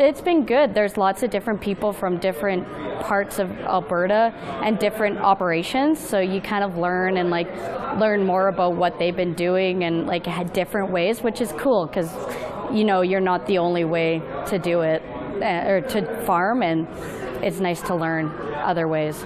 it's been good. There's lots of different people from different parts of Alberta and different operations, so you kind of learn and like learn more about what they've been doing and like had different ways, which is cool because you know you're not the only way to do it eh, or to farm, and it's nice to learn other ways.